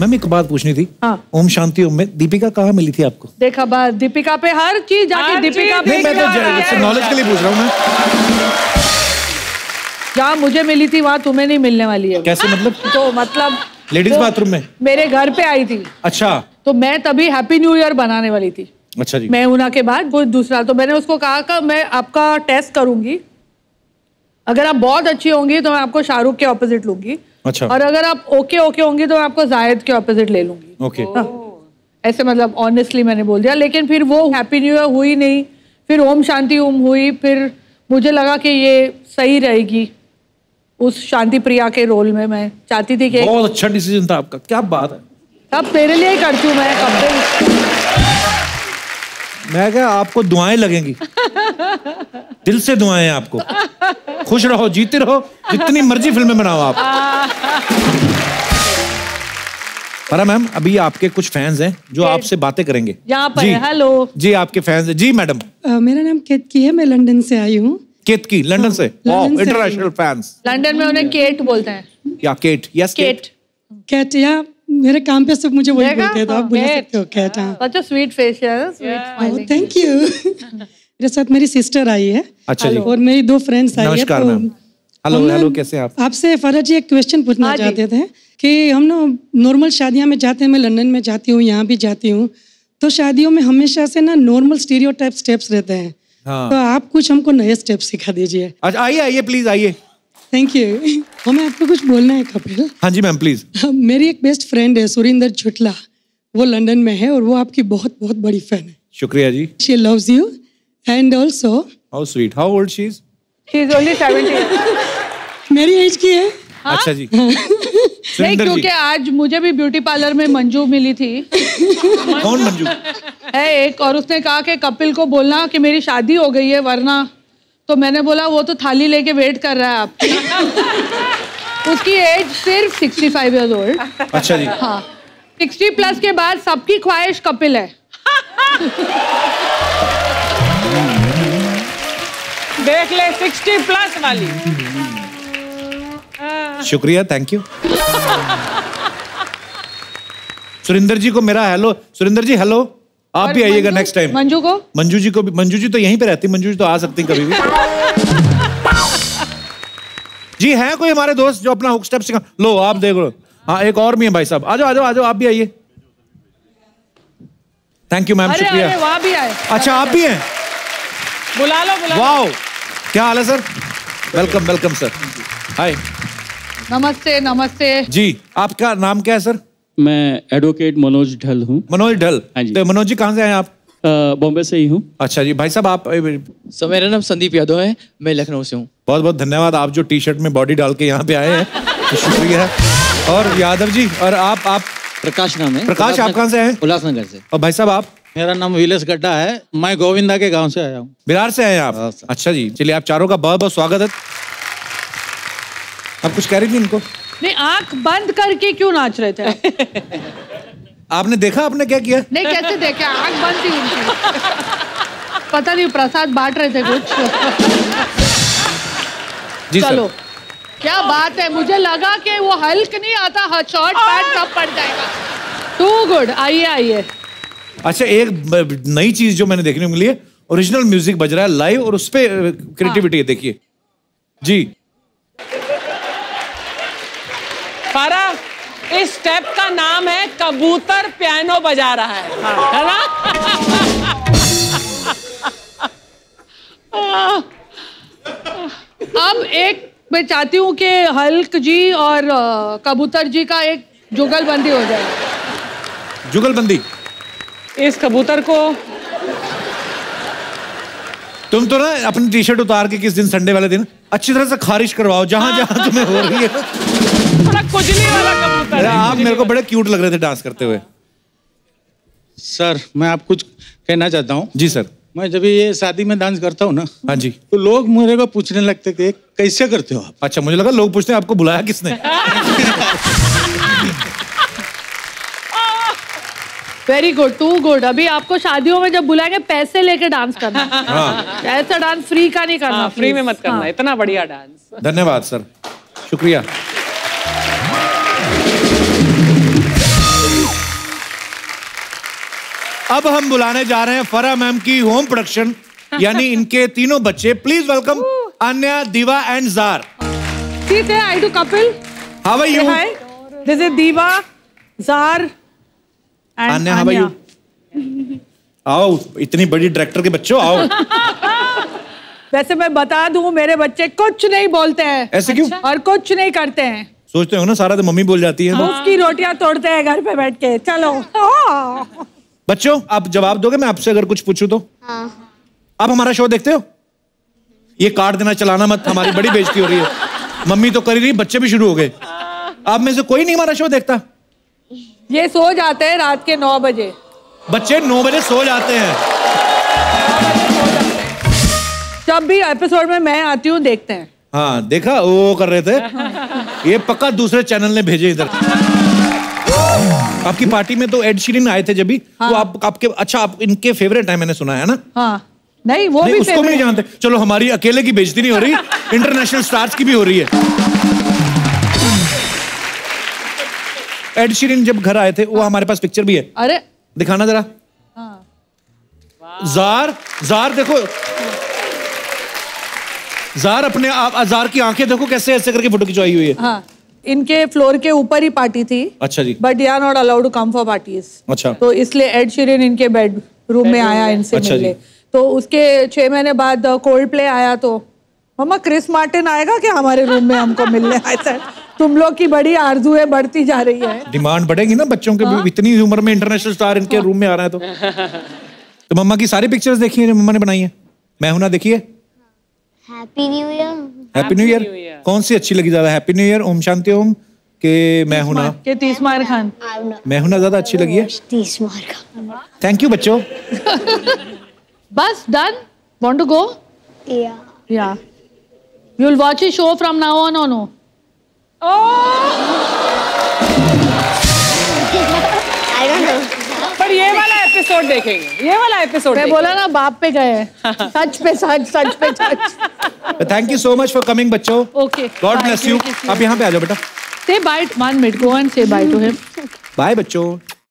Ma'am एक बात पूछनी थी। हाँ। ओम शांति ओम में दीपिका कहाँ मिली थी आपको? देखा बात दीपिका पे हर चीज़ जाके दीपिका पे मैं तो नॉलेज के लिए पूछ रहा हूँ मैं। जहाँ मुझे मिली थी वहाँ तुम्हें नहीं मिलने वाली है। कैसे मतलब? तो मतलब लेडीज़ बाथरूम में? मेरे घर पे आई थी। अच्छा। तो मैं तभी हैप्पी न्यू ईयर बनाने वाली थी। अच्छा जी। मैं ऊना के बाद कोई दूसरा तो मैंने उसको कहा कि मैं आपका टेस्ट करूँगी। अगर आप बहुत अच्छी होंगी तो मैं आपको शाहरुख के ऑपोजिट लूँगी। अच्छा। और अगर आप ओके ओके होंगी तो मैं आपको जायद के ऑपोजिट ले लूँगी। ओके हाँ। ऐसे मतलब ऑनेस्टली मैंने बोल दिया लेकिन फिर वो हैप्पी न्यू ईयर हुई नहीं फिर ओम शांति ओम हुई फिर मुझे लगा कि ये सही रहेगी। उस शांति प्रिया के रोल में मैं चाहती थी कि बहुत अच्छा डिसीज़न था आपका। क्या बात है। अब तेरे लिए ही करती हूँ मैं कपड़े मैं क्या आपको दुआएँ लगेंगी? दिल से दुआएँ हैं आपको। खुश रहो जीते रहो जितनी मर्ज़ी फ़िल्में बनाओ आप। पर मैम अभी आपके कुछ फैंस हैं जो आपसे बातें करेंगे। यहाँ पर जी। है, हेलो। जी आपके फैंस हैं। जी मैडम। अ, मेरा नाम केतकी है मैं लंदन से आई हूँ। केतकी लंदन से? लंदन से इंटरनेशनल फैंस लंदन में उन्हें केट बोलते हैं। या केट यस केट। कैट या मेरे काम पे सब मुझे वही बोलते हैं तो आप बोल सकते हो कैट हाँ। Such a sweet face sweet thank you मेरे साथ मेरी सिस्टर आई है। अच्छा और मेरी दो फ्रेंड्स आई है नमस्कार तो मैम हेलो हेलो कैसे हैं आप? आपसे फरज जी एक क्वेश्चन पूछना हाँ चाहते थे कि हम ना नॉर्मल शादियाँ में जाते हैं मैं लंदन में जाती हूँ यहाँ भी जाती हूँ तो शादियों में हमेशा से ना नॉर्मल स्टीरियोटाइप स्टेप्स रहते हैं। हाँ। तो आप कुछ हमको नए स्टेप सिखा दीजिए। अच्छा आइए आइए प्लीज़ आइए। थैंक यू हमें आपको कुछ बोलना है कपिल? हाँ जी मैम प्लीज़ मेरी एक बेस्ट फ्रेंड है सुरिंदर झुटला वो लंदन में है और वो आपकी बहुत बहुत बड़ी फ़ैन है। शुक्रिया जी। She loves you and also how sweet how old she is she is only 70 मेरी एज की है। अच्छा जी। नहीं क्योंकि आज मुझे भी ब्यूटी पार्लर में मंजू मिली थी। कौन मंजू? है एक और उसने कहा कि कपिल को बोलना कि मेरी शादी हो गई है वरना तो मैंने बोला वो तो थाली लेके वेट कर रहा है आप उसकी एज सिर्फ़ 65 फाइव ईयर्स ओल्ड अच्छा जी। हाँ। 60 प्लस के बाद सबकी ख्वाहिश कपिल है। देख ले सिक्सटी प्लस वाली। शुक्रिया थैंक यू सुरेंद्र जी को मेरा हेलो सुरेंद्र जी हेलो आप भी आइएगा नेक्स्ट टाइम मंजू को? मंजू जी को भी मंजू जी तो यहीं पे रहती मंजू जी तो आ सकती कभी भी। जी है कोई हमारे दोस्त जो अपना हुक स्टेप सिखा लो आप देख। लो हाँ एक और भी है भाई साहब। आ जाओ आ जाओ आ जाओ आप भी आइए। थैंक यू मैम शुक्रिया। वहाँ भी आए। अच्छा आप भी हैं? बुला लो बुला लो। वाओ क्या हाल है sir? Welcome welcome sir hi नमस्ते नमस्ते। जी आपका नाम क्या है सर? मैं एडवोकेट मनोज ढल हूँ। मनोज ढल? हाँ जी। तो मनोज जी कहाँ से आए आप? बॉम्बे से ही हूँ। अच्छा जी भाई साहब आप सर मेरा नाम संदीप यादव है मैं लखनऊ से हूँ। बहुत बहुत धन्यवाद आप जो टी शर्ट में बॉडी डाल के यहाँ पे आए हैं तो शुक्रिया। और यादव जी और आप आप? प्रकाश नाम है। प्रकाश आप कहाँ से हैं? उल्लासनगर से। और भाई साहब आप? मेरा नाम विलेश गड्ढा है मैं गोविंदा के गाँव से आया हूँ। बिहार से आए हाँ, आप? अच्छा जी चलिए आप चारों का बहुत बहुत स्वागत है। आप कुछ कह रही थी इनको? नहीं आँख बंद करके क्यों नाच रहे थे? आपने देखा आपने क्या किया? नहीं कैसे देखे? आँख बंद थी उनकी। पता नहीं प्रसाद बांट रहे थे कुछ। जी चलो क्या बात है? मुझे लगा कि वो हल्क नहीं आता शॉर्ट पैंट सब पड़ जाएगा? टू गुड आइए आइए। अच्छा एक नई चीज़ जो मैंने देखने को मिली है ओरिजिनल म्यूज़िक बज रहा है लाइव और उस पे क्रिएटिविटी है देखिए। जी फारा इस स्टेप का नाम है कबूतर पियानो बजा रहा है। है। ना? अब एक मैं चाहती हूँ कि हल्क जी और कबूतर जी का एक जुगलबंदी हो जाए। जुगलबंदी? इस कबूतर को। तुम तो ना अपनी टी शर्ट उतार के किस दिन संडे वाले दिन अच्छी तरह से खारिश करवाओ जहाँ जहाँ तुम्हें हो रही है। कुजली वाला कबूतर है? आप मेरे को बड़े क्यूट लग रहे थे डांस करते हुए। सर मैं आप कुछ कहना चाहता हूँ। जी सर मैं जब ये शादी में डांस करता हूँ ना हाँ जी। तो लोग मेरे को पूछने लगते थे कैसे करते हो आप? अच्छा मुझे लगा लोग पूछते हैं आपको बुलाया किसने? वेरी गुड टू गुड अभी आपको शादियों में जब बुलाएँगे पैसे लेके डांस करना। हाँ। ऐसा डांस फ्री का नहीं करना हाँ, फ्री में मत करना हाँ। इतना बढ़िया डांस धन्यवाद सर शुक्रिया। अब हम बुलाने जा रहे हैं फरा मैम की होम प्रोडक्शन यानी इनके तीनों बच्चे। Please welcome Anya Diva and Czar See, say hi to couple. How are you hi. This is Diva, Zar, and Anya how are you आओ इतनी बड़ी डायरेक्टर के बच्चों आओ। वैसे मैं बता दूँ मेरे बच्चे कुछ नहीं बोलते हैं। ऐसे क्यों? और कुछ नहीं करते हैं। सोचते हो ना सारा तो मम्मी बोल जाती है तो। उसकी रोटियाँ तोड़ते हैं घर पे बैठ के। चलो। हाँ। बच्चों आप जवाब दोगे? मैं आपसे अगर कुछ पूछूँ तो? आप हमारा शो देखते हो? ये कार्ड देना चलाना मत हमारी बड़ी बेइज्जती हो रही है। मम्मी तो कर ही रही बच्चे भी शुरू हो गए। आप में से कोई नहीं हमारा शो देखता? ये सो जाते हैं रात के नौ बजे। बच्चे नौ बजे सो जाते हैं। जब भी एपिसोड में मैं आती हूँ देखते हैं। हाँ देखा? वो कर रहे थे। ये पक्का दूसरे चैनल ने भेजे इधर। आपकी पार्टी में तो एड शीरिन आए थे जब भी हाँ। वो आप आपके अच्छा आप इनके फेवरेट है मैंने सुना है ना? हाँ। नहीं वो नहीं भी उसको भी नहीं जानते। चलो हमारी अकेले की बेइज्जती नहीं हो रही इंटरनेशनल स्टार्स की भी हो रही है। एड शीरिन जब घर आए थे वो हमारे पास पिक्चर भी है। अरे। दिखाना जरा। जार जार देखो। जार अपने आप जार की आँखें देखो कैसे ऐसे करके फ़ोटो खिंचवाई हुई है। हाँ। इनके फ्लोर के ऊपर ही पार्टी थी। अच्छा जी। But are not allowed to come for parties अच्छा। तो इसलिए एड शीरन इनके बेड रूम में आया इनसे अच्छा मिलने। तो उसके छह महीने बाद कोल्ड प्ले आया तो मम्मा क्रिस मार्टिन आएगा क्या हमारे रूम में हमको मिलने? आए सर तुम लोग की बड़ी आरज़ू है बढ़ती जा रही है। डिमांड बढ़ेगी ना बच्चों के भी। इतनी उम्र में इंटरनेशनल स्टार इनके रूम में आ रहा है तो। तो मम्मा की सारी पिक्चर्स देखी है जो मम्मा ने बनाई है? मैं हूँ ना देखिए। Happy new year happy new year कौन सी अच्छी लगी ज़्यादा? Happy new year Om Shanti Om के मैं हूँ ना? के तीसमार खान। मैं हूँ ना ज़्यादा अच्छी लगी है? तीस मार खान। थैंक यू बच्चों। बस डन वांट टू गो या या you will watch a show from now on on no episode देखेंगे। ये वाला एपिसोड मैं बोला ना बाप पे गए सच पे सच सच पे सच। Thank you so much for coming बच्चों। ओके गॉड ब्लेस यू आप यहाँ पे आ जाओ बेटा। Say bye one minute go and say bye to him bye बच्चों।